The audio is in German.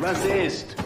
Was ist?